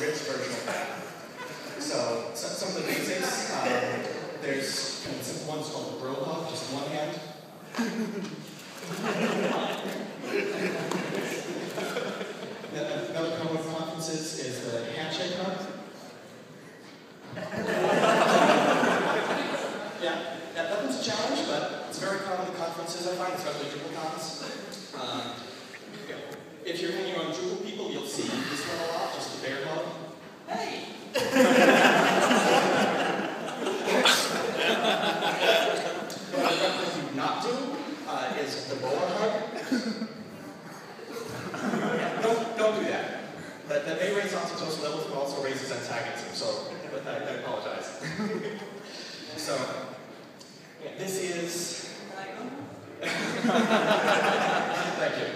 Rich version of that. So, so some of the basics, um, there's kind simple ones called the bro just one hand. Another common of conferences is the handshake hug. yeah, that, that one's a challenge, but it's very common in conferences, I find, especially Drupal cons. is the boa hug. don't, don't do that. That, that may raise oxytocin levels, but also raises antagonism, so but I, I apologize. so, yeah, this is... Thank you.